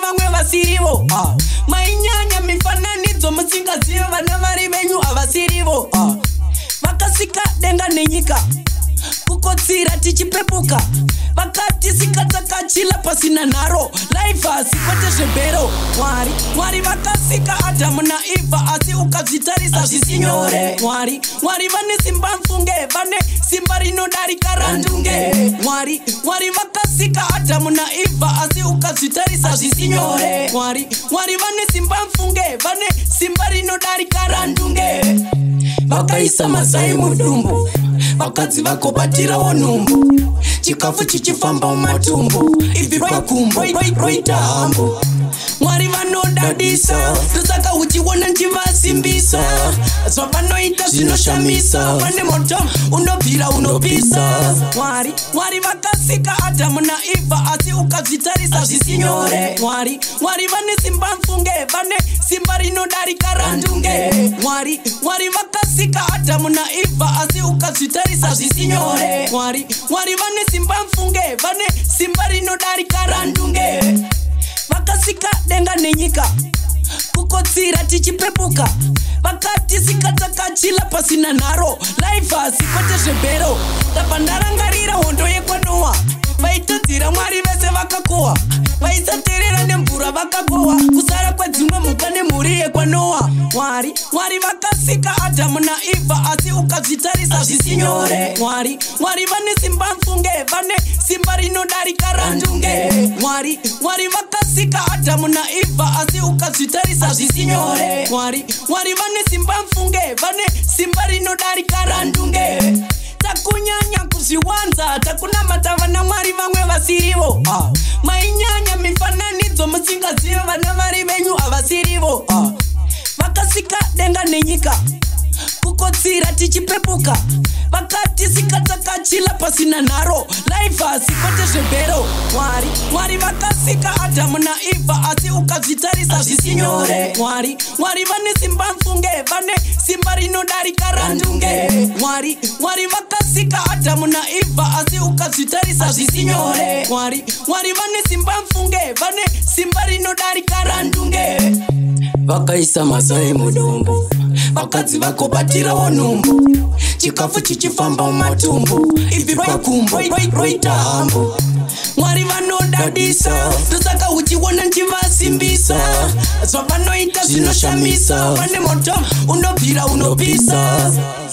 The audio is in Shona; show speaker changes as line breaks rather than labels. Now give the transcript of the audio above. vamwe vasirivo ah, mainyanya mifananidzo musingazive vana vari venyu havasirivo ah, vakasvika denga nenyika kukotsira tichipepuka vakatisika takachila pasina nharo laifa asi kwete zvebhero mwari mwari vakasika adhamu naifa asi ukazvitarisa zvisinyore mwari mwari vane simba mfunge vane simba rinodarika randunge mwari mwari vakasika adhamu naifa vaasi ukazvitarisa zvisi nyore mwari mwari vane simba mfunge vane simba rinodarika randunge vakaisa masai mudumbu vakadzi vakobatirawo nhumbu chikafu chichifamba mumatumbu ibvi pakumbo roita hambo ro, ro, ro, ro, ro, ro, ro, ro, ro, mwari vanodadisa ndosaka uchiona nchivasimbisa zvavanoita zvinoshamisa pane moto unobvira unopisa mwari mwari vakasika adhamu naivha asi ukazvitarisa zvisinyore mwari mwari vane simba mfunge vane simba rinodarika randunge mwari mwari vakasika adhamu naivha asi ukazvitarisa zvisinyore mwari mwari vane simba mfunge vane simba rinodarika randunge Yeah vakasika denga nenyika kukotsira tichipepuka vakatisika takachila pasina nharo laivhasi kwete zvebhero tabandarangarira hondo yekwanoa vaitodzira mwari vese vakakohwa vaisaterera nemvura vakakohwa kusara kwedzimwe mhuka nemhuri yekwanoa mwari mwari vakasika adhamu naivha asi ukazvitarisa zvisinyore mwari mwari vane simba mfunge vane simba rinodarika randunge mwari kuita muna ibva asi ukazvitarisa zvisi nyore mwari mwari vane simba mfunge vane simba rinodarika randunge takunyanya kuzviwanza takunamata vana mwari vamwe vasirivo kukotsira tichiprepuka vakatisikatakachila pasina nharo laifa asi kwete zvebhero mwari mwari vakasika adhamu naifa asi ukazvitarisa zvisinyore mwari mwari vane simba mfunge vane simba rinodarika randunge mwari mwari vakasika adhamu naifa asi ukazvitarisa zvisinyore mwari mwari vane simba mfunge vane simba rinodarika randunge vakaisa mazai mudombo vakadzi vakobatirawo nhumbu chikafu chichifamba mumatumbu ibvi pakumbo roita hambo mwari vanodadisa ndosaka uchiona nchivasimbisa zvavanoita zvinoshamisa pane moto unobvira unopisa, unopisa.